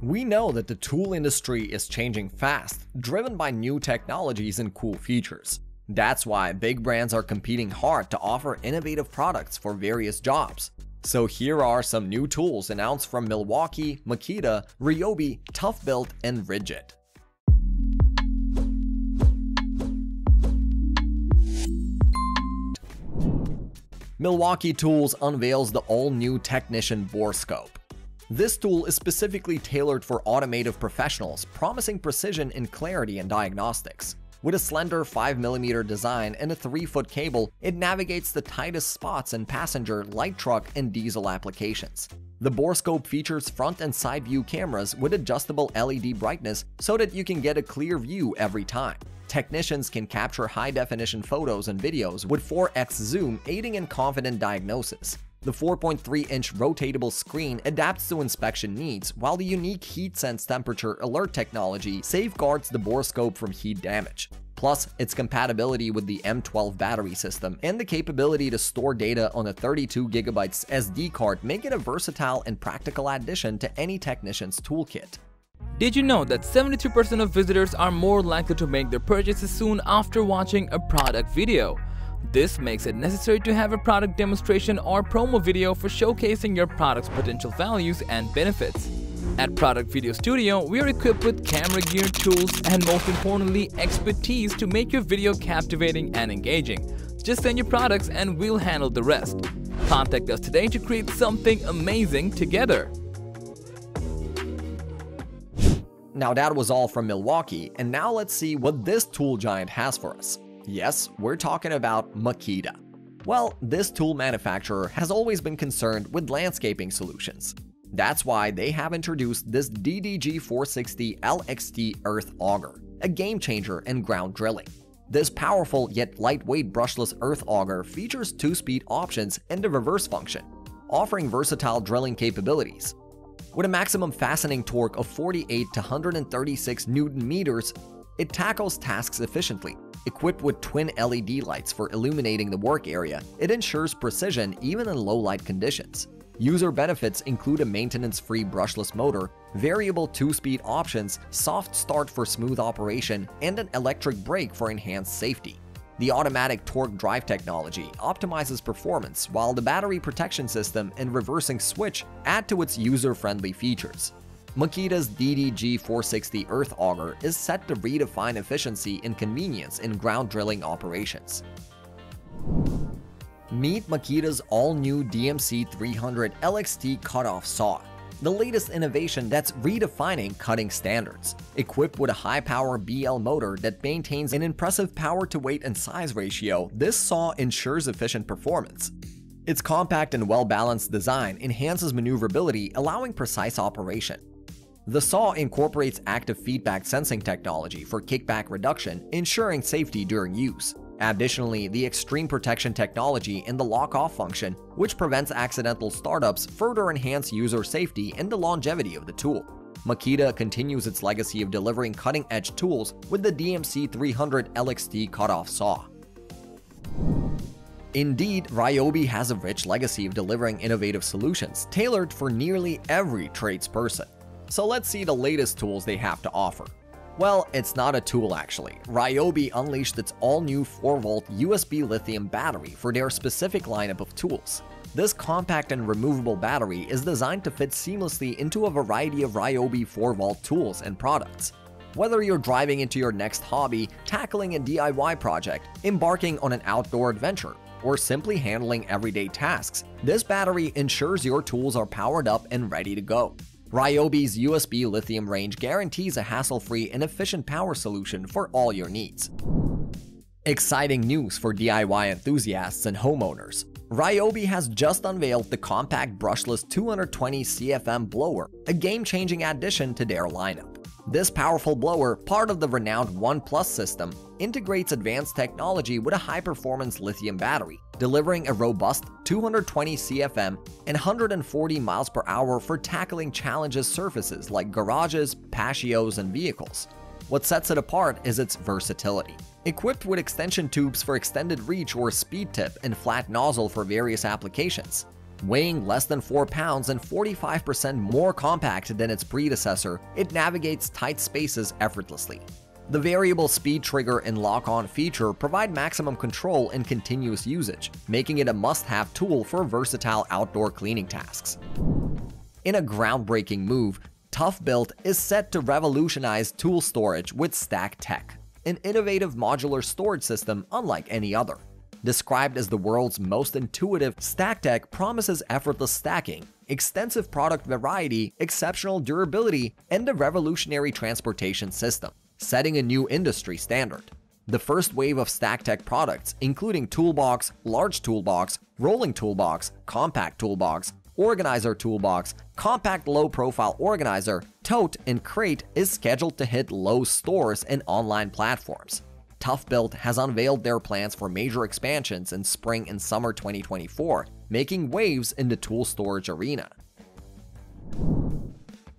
We know that the tool industry is changing fast, driven by new technologies and cool features. That's why big brands are competing hard to offer innovative products for various jobs. So here are some new tools announced from Milwaukee, Makita, Ryobi, ToughBuilt, and Ridgid. Milwaukee Tools unveils the all-new Technician Borescope. This tool is specifically tailored for automotive professionals, promising precision in clarity and diagnostics. With a slender 5mm design and a 3-foot cable, it navigates the tightest spots in passenger, light truck, and diesel applications. The Borescope features front and side view cameras with adjustable LED brightness so that you can get a clear view every time. Technicians can capture high-definition photos and videos with 4x zoom aiding in confident diagnosis. The 4.3-inch rotatable screen adapts to inspection needs, while the unique heat sense temperature alert technology safeguards the borescope from heat damage. Plus, its compatibility with the M12 battery system and the capability to store data on a 32GB SD card make it a versatile and practical addition to any technician's toolkit. Did you know that 72% of visitors are more likely to make their purchases soon after watching a product video? This makes it necessary to have a product demonstration or promo video for showcasing your product's potential values and benefits. At Product Video Studio, we are equipped with camera gear, tools, and most importantly, expertise to make your video captivating and engaging. Just send your products and we'll handle the rest. Contact us today to create something amazing together. Now that was all from Milwaukee, and now let's see what this tool giant has for us. Yes, we're talking about Makita. Well, this tool manufacturer has always been concerned with landscaping solutions. That's why they have introduced this DDG460 LXT Earth Auger, a game changer in ground drilling. This powerful yet lightweight brushless earth auger features two-speed options and a reverse function, offering versatile drilling capabilities. With a maximum fastening torque of 48 to 136 newton meters, it tackles tasks efficiently. Equipped with twin LED lights for illuminating the work area, it ensures precision even in low light conditions. User benefits include a maintenance-free brushless motor, variable two-speed options, soft start for smooth operation, and an electric brake for enhanced safety. The automatic torque drive technology optimizes performance, while the battery protection system and reversing switch add to its user-friendly features. Makita's DDG460 Earth Auger is set to redefine efficiency and convenience in ground drilling operations. Meet Makita's all-new DMC300 LXT cutoff saw the latest innovation that's redefining cutting standards. Equipped with a high-power BL motor that maintains an impressive power-to-weight and size ratio, this saw ensures efficient performance. Its compact and well-balanced design enhances maneuverability, allowing precise operation. The saw incorporates active feedback sensing technology for kickback reduction, ensuring safety during use. Additionally, the extreme protection technology and the lock-off function, which prevents accidental startups, further enhance user safety and the longevity of the tool. Makita continues its legacy of delivering cutting-edge tools with the DMC300 LXT cutoff saw. Indeed, Ryobi has a rich legacy of delivering innovative solutions tailored for nearly every tradesperson. So let's see the latest tools they have to offer. Well, it's not a tool actually. Ryobi unleashed its all-new 4V USB lithium battery for their specific lineup of tools. This compact and removable battery is designed to fit seamlessly into a variety of Ryobi 4V tools and products. Whether you're driving into your next hobby, tackling a DIY project, embarking on an outdoor adventure, or simply handling everyday tasks, this battery ensures your tools are powered up and ready to go. Ryobi's USB lithium range guarantees a hassle-free and efficient power solution for all your needs. Exciting news for DIY enthusiasts and homeowners. Ryobi has just unveiled the compact brushless 220 CFM blower, a game-changing addition to their lineup. This powerful blower, part of the renowned ONE+ system, integrates advanced technology with a high-performance lithium battery, delivering a robust 220 CFM and 140 miles per hour for tackling challenges surfaces like garages, patios, and vehicles. What sets it apart is its versatility. Equipped with extension tubes for extended reach or speed tip and flat nozzle for various applications, Weighing less than 4 pounds and 45% more compact than its predecessor, it navigates tight spaces effortlessly. The variable speed trigger and lock-on feature provide maximum control in continuous usage, making it a must-have tool for versatile outdoor cleaning tasks. In a groundbreaking move, ToughBuilt is set to revolutionize tool storage with StackTech, an innovative modular storage system unlike any other. Described as the world's most intuitive, StackTech promises effortless stacking, extensive product variety, exceptional durability, and a revolutionary transportation system, setting a new industry standard. The first wave of StackTech products, including Toolbox, Large Toolbox, Rolling Toolbox, Compact Toolbox, Organizer Toolbox, Compact Low Profile Organizer, Tote, and Crate is scheduled to hit Lowe's stores and online platforms. ToughBuilt has unveiled their plans for major expansions in spring and summer 2024, making waves in the tool storage arena.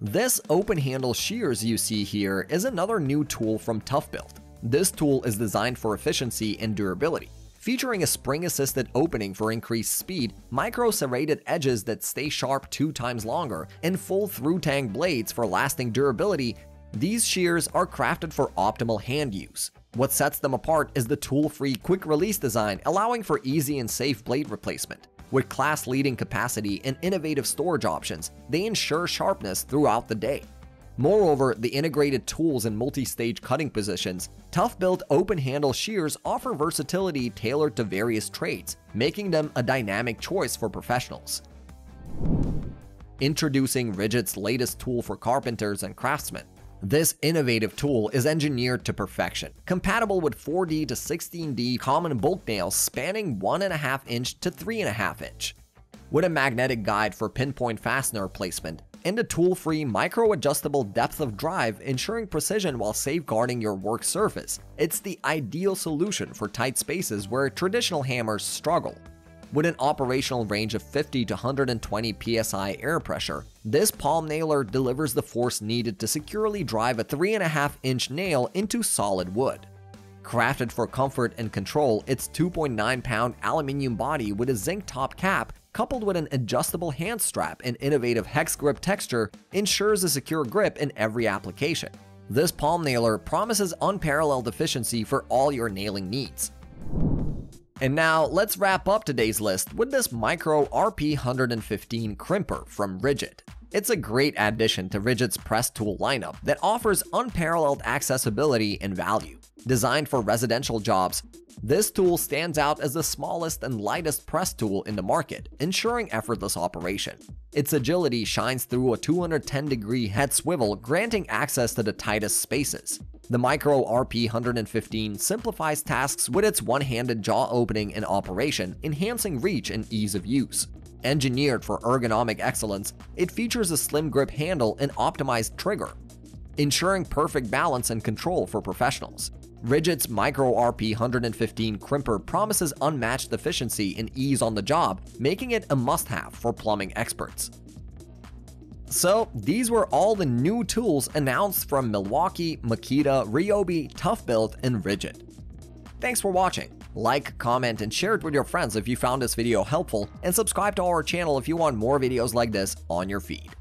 This open handle shears you see here is another new tool from ToughBuilt. This tool is designed for efficiency and durability. Featuring a spring-assisted opening for increased speed, micro-serrated edges that stay sharp two times longer, and full through-tang blades for lasting durability, these shears are crafted for optimal hand use. What sets them apart is the tool-free quick-release design allowing for easy and safe blade replacement. With class-leading capacity and innovative storage options, they ensure sharpness throughout the day. Moreover, the integrated tools and multi-stage cutting positions, ToughBuilt open-handle shears offer versatility tailored to various trades, making them a dynamic choice for professionals. Introducing Ridgid's latest tool for carpenters and craftsmen, this innovative tool is engineered to perfection, compatible with 4D to 16D common bolt nails spanning 1.5 inch to 3.5 inch. With a magnetic guide for pinpoint fastener placement, and a tool-free micro-adjustable depth of drive ensuring precision while safeguarding your work surface, it's the ideal solution for tight spaces where traditional hammers struggle. With an operational range of 50 to 120 psi air pressure, this palm nailer delivers the force needed to securely drive a 3.5 inch nail into solid wood. Crafted for comfort and control, its 2.9 pound aluminium body with a zinc top cap coupled with an adjustable hand strap and innovative hex grip texture ensures a secure grip in every application. This palm nailer promises unparalleled efficiency for all your nailing needs. And now let's wrap up today's list with this Micro RP115 crimper from Ridgid. It's a great addition to Ridgid's press tool lineup that offers unparalleled accessibility and value. Designed for residential jobs, this tool stands out as the smallest and lightest press tool in the market, ensuring effortless operation. Its agility shines through a 210 degree head swivel, granting access to the tightest spaces. The Micro RP115 simplifies tasks with its one-handed jaw opening and operation, enhancing reach and ease of use. Engineered for ergonomic excellence, it features a slim grip handle and optimized trigger, ensuring perfect balance and control for professionals. Ridgid's Micro RP115 crimper promises unmatched efficiency and ease on the job, making it a must-have for plumbing experts. So, these were all the new tools announced from Milwaukee, Makita, Ryobi, ToughBuilt, and Ridgid. Thanks for watching. Like, comment, and share it with your friends if you found this video helpful, and subscribe to our channel if you want more videos like this on your feed.